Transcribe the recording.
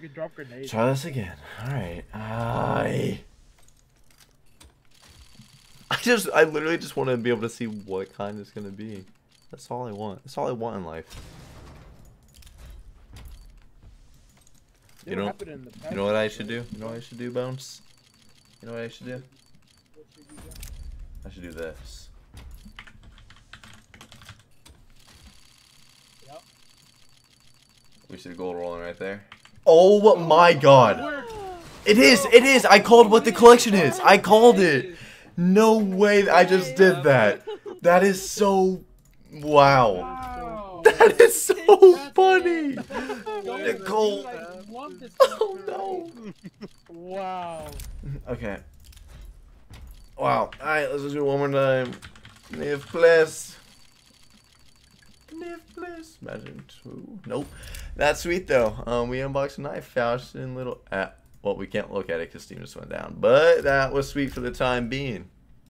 You can drop grenades. Try this again. Alright. I. I just, I literally just want to be able to see what kind it's gonna be. That's all I want. That's all I want in life. You know- happened in the past, You know what I should do? You know what I should do, Bones? You know what I should do? What should you do? I should do this. Yep. We should gold rolling right there. Oh my god! It is! It is! I called what the collection is! I called it! No way I just did that! That is so. Wow. That is so funny! Nicole. you, like, want this Oh no! Wow. Okay. Wow. Alright, let's just do it one more time. Niv, please. Imagine two. Nope. That's sweet though. Um, we unboxed a knife, and little. Ah, well, we can't look at it because Steam just went down. But that was sweet for the time being.